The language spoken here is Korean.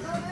Hey!